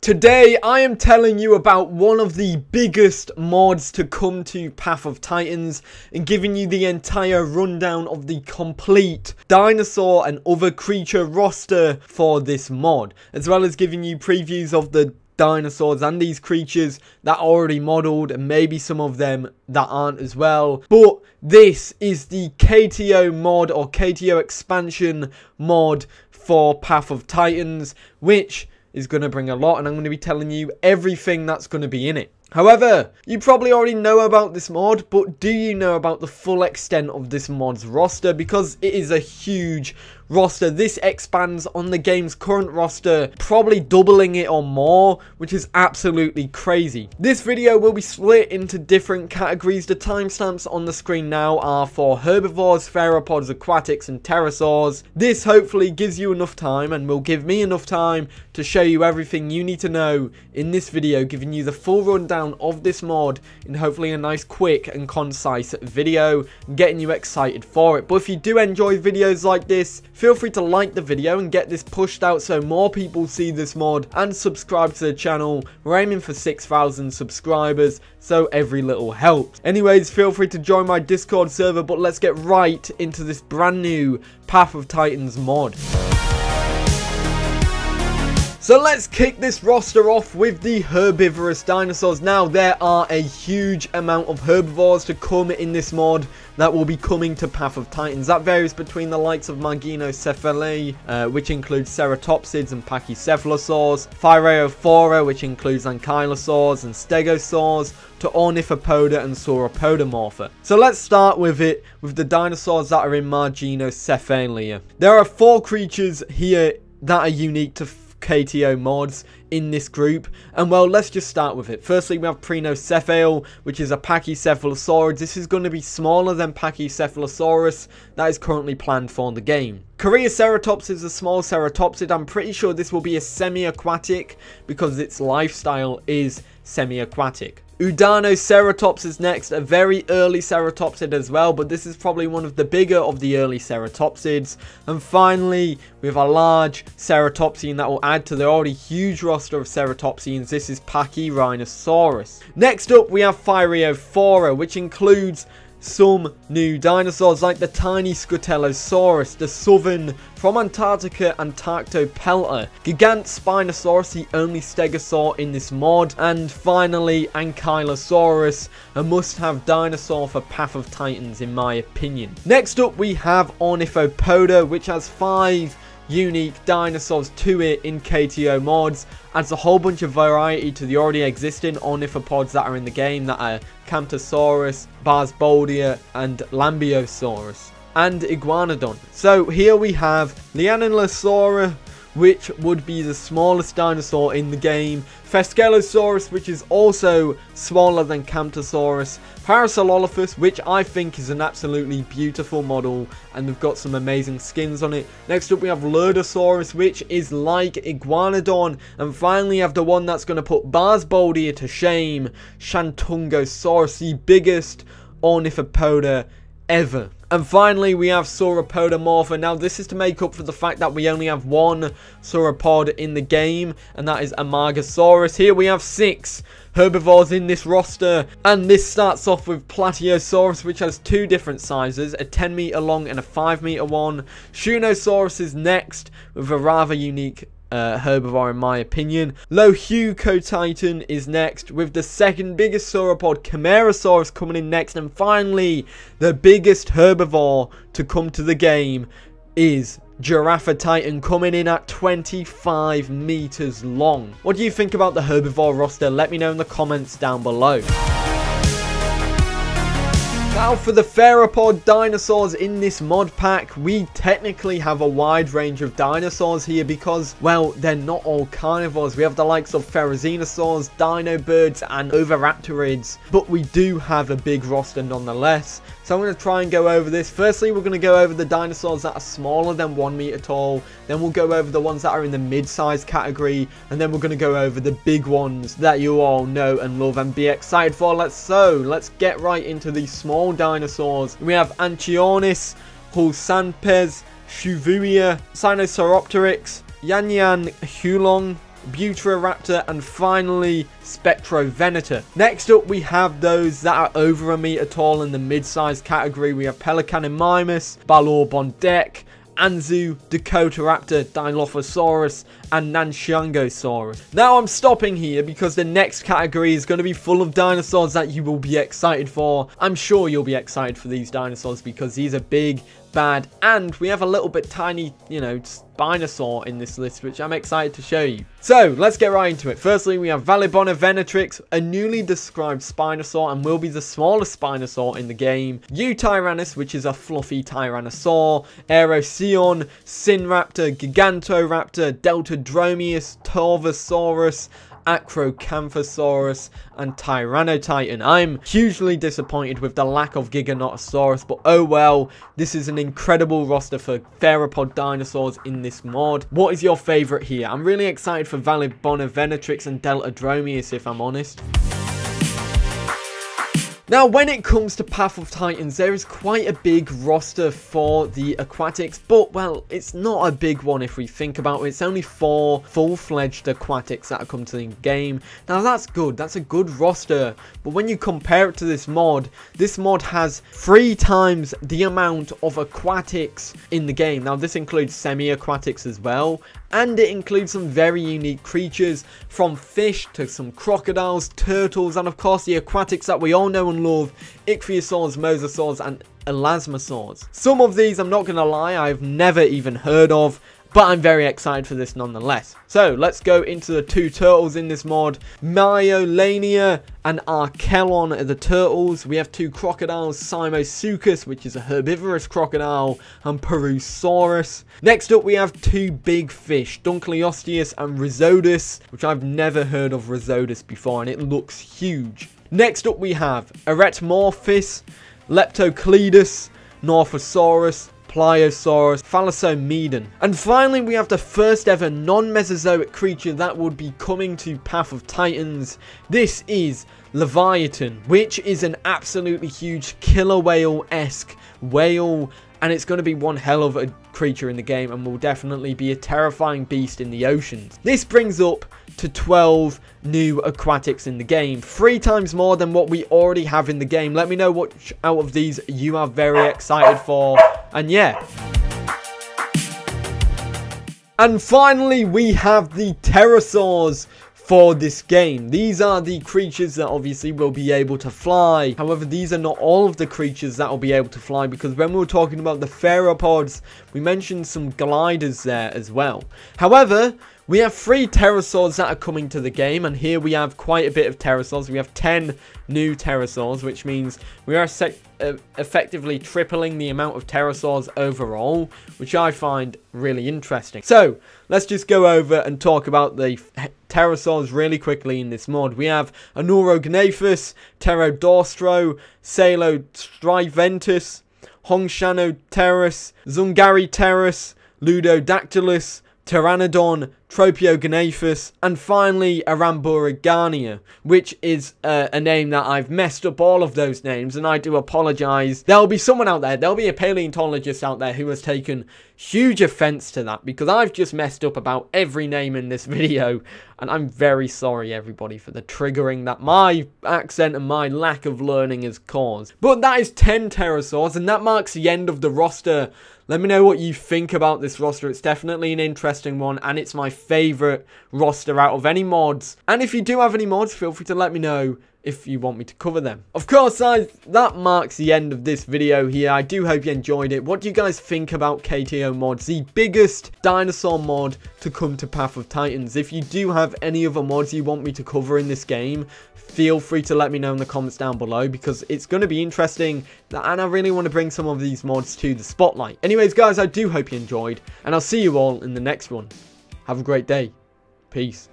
Today, I am telling you about one of the biggest mods to come to Path of Titans and giving you the entire rundown of the complete dinosaur and other creature roster for this mod, as well as giving you previews of the dinosaurs and these creatures that are already modeled and maybe some of them that aren't as well. But this is the KTO mod or KTO expansion mod for Path of Titans, which is going to bring a lot and I'm going to be telling you everything that's going to be in it. However, you probably already know about this mod, but do you know about the full extent of this mod's roster? Because it is a huge roster. This expands on the game's current roster, probably doubling it or more, which is absolutely crazy. This video will be split into different categories. The timestamps on the screen now are for herbivores, theropods, aquatics, and pterosaurs. This hopefully gives you enough time and will give me enough time to show you everything you need to know in this video, giving you the full rundown of this mod in hopefully a nice quick and concise video, getting you excited for it. But if you do enjoy videos like this, Feel free to like the video and get this pushed out so more people see this mod and subscribe to the channel. We're aiming for 6,000 subscribers, so every little helps. Anyways, feel free to join my Discord server, but let's get right into this brand new Path of Titans mod. So let's kick this roster off with the herbivorous dinosaurs. Now, there are a huge amount of herbivores to come in this mod that will be coming to Path of Titans. That varies between the likes of Marginocephalia, uh, which includes ceratopsids and pachycephalosaurs, Thyreophora, which includes ankylosaurs and stegosaurs, to Ornithopoda and Sauropodomorpha. So let's start with it, with the dinosaurs that are in Marginocephalia. There are four creatures here that are unique to KTO mods in this group. And well, let's just start with it. Firstly, we have Prenocephale, which is a Pachycephalosaurid. This is going to be smaller than Pachycephalosaurus that is currently planned for the game. Koreaceratops is a small ceratopsid. I'm pretty sure this will be a semi-aquatic because its lifestyle is semi-aquatic. Udanoceratops is next, a very early ceratopsid as well, but this is probably one of the bigger of the early ceratopsids. And finally, we have a large ceratopsian that will add to the already huge roster of ceratopsians. This is Pachyrhinosaurus. Next up, we have Thyreophora, which includes some new dinosaurs like the tiny Scutellosaurus, the southern from Antarctica Antarctopelta, Gigantspinosaurus, the only stegosaur in this mod, and finally Ankylosaurus, a must-have dinosaur for Path of Titans in my opinion. Next up we have Ornithopoda, which has five unique dinosaurs to it in KTO mods. Adds a whole bunch of variety to the already existing ornithopods that are in the game that are Camptosaurus, Barsboldia, and Lambeosaurus, and Iguanodon. So here we have Lianolosaurus, which would be the smallest dinosaur in the game. Thescelosaurus, which is also smaller than Camptosaurus. Parasaurolophus, which I think is an absolutely beautiful model, and they've got some amazing skins on it. Next up, we have Lurdosaurus, which is like Iguanodon. And finally, have the one that's going to put Barsboldia to shame, Shantungosaurus, the biggest ornithopoda ever. And finally, we have Sauropodomorpha. Now, this is to make up for the fact that we only have one sauropod in the game, and that is Amargasaurus. Here we have six herbivores in this roster, and this starts off with Plateosaurus, which has two different sizes, a 10 meter long and a 5 meter one. Shunosaurus is next, with a rather unique uh, herbivore in my opinion. Lohuecotitan is next with the second biggest sauropod Camarasaurus coming in next and finally the biggest herbivore to come to the game is Giraffatitan coming in at 25 meters long. What do you think about the herbivore roster? Let me know in the comments down below. Now for the theropod dinosaurs in this mod pack, we technically have a wide range of dinosaurs here because, well, they're not all carnivores. We have the likes of therizinosaurs, dino birds, and Oviraptorids, but we do have a big roster nonetheless. So I'm going to try and go over this. Firstly, we're going to go over the dinosaurs that are smaller than 1 meter tall. Then we'll go over the ones that are in the mid-size category. And then we're going to go over the big ones that you all know and love and be excited for. Let's so, let's get right into these small dinosaurs. We have Anchiornis, Hulsanpes, Shuvuia, Sinosauropteryx, Yanyan Hulong, Buitreraptor, and finally Spectrovenator. Next up, we have those that are over a meter tall in the mid-sized category. We have Pelecanimimus, Balaur Anzu, Dakotaraptor, Dilophosaurus, and Nanshiungosaurus. Now I'm stopping here because the next category is going to be full of dinosaurs that you will be excited for. I'm sure you'll be excited for these dinosaurs because these are big, bad, and we have a little bit tiny, you know, Spinosaur in this list, which I'm excited to show you. So, let's get right into it. Firstly, we have Vallibonavenatrix, a newly described Spinosaur, and will be the smallest Spinosaur in the game. Yutyrannus, which is a fluffy Tyrannosaur. Aerosteon, Sinraptor, Gigantoraptor, Deltadromeus, Torvosaurus, Acrocanthosaurus, and Tyrannotitan. I'm hugely disappointed with the lack of Giganotosaurus, but oh well, this is an incredible roster for theropod dinosaurs in this mod. What is your favourite here? I'm really excited for Vallibonavenatrix and Deltadromeus if I'm honest. Now, when it comes to Path of Titans, there is quite a big roster for the aquatics, but, well, it's not a big one if we think about it. It's only four full-fledged aquatics that have come to the game. Now, that's good. That's a good roster, but when you compare it to this mod, this mod has three times the amount of aquatics in the game. Now, this includes semi-aquatics as well, and it includes some very unique creatures from fish to some crocodiles, turtles and of course the aquatics that we all know and love, ichthyosaurs, mosasaurs and elasmosaurs. Some of these I'm not going to lie I've never even heard of but I'm very excited for this nonetheless. So let's go into the two turtles in this mod. Meiolania and Archelon are the turtles. We have two crocodiles, Simosuchus, which is a herbivorous crocodile, and Purussaurus. Next up we have two big fish, Dunkleosteus and Rhizodus, which I've never heard of Rhizodus before and it looks huge. Next up we have Eretmorphis, Leptocleidus, Nothosaurus, Pliosaurus, Thalassomedon. And finally, we have the first ever non-Mesozoic creature that would be coming to Path of Titans. This is Leviathan, which is an absolutely huge killer whale-esque whale and it's going to be one hell of a creature in the game and will definitely be a terrifying beast in the oceans. This brings up to 12 new aquatics in the game, three times more than what we already have in the game. Let me know which out of these you are very excited for, and yeah. And finally, we have the pterosaurs for this game. These are the creatures that obviously will be able to fly. However, these are not all of the creatures that will be able to fly because when we were talking about the theropods, we mentioned some gliders there as well. However, we have three pterosaurs that are coming to the game, and here we have quite a bit of pterosaurs. We have 10 new pterosaurs, which means we are uh, effectively tripling the amount of pterosaurs overall, which I find really interesting. So, let's just go over and talk about the pterosaurs really quickly in this mod. We have Anurognathus, Pterodaustro, Salostriventus, Hongshanoteuthis, Zungariterus, Ludodactylus, Pteranodon, Tropeognathus, and finally Arambourgiania, which is uh, a name that I've messed up all of those names, and I do apologise. There'll be someone out there, there'll be a paleontologist out there who has taken huge offence to that, because I've just messed up about every name in this video, and I'm very sorry everybody for the triggering that my accent and my lack of learning has caused. But that is 10 pterosaurs, and that marks the end of the roster. Let me know what you think about this roster. It's definitely an interesting one, and it's my favourite roster out of any mods. And if you do have any mods, feel free to let me know if you want me to cover them. Of course, guys, that marks the end of this video here. I do hope you enjoyed it. What do you guys think about KTO mods? The biggest dinosaur mod to come to Path of Titans. If you do have any other mods you want me to cover in this game, feel free to let me know in the comments down below because it's going to be interesting and I really want to bring some of these mods to the spotlight. Anyways, guys, I do hope you enjoyed and I'll see you all in the next one. Have a great day. Peace.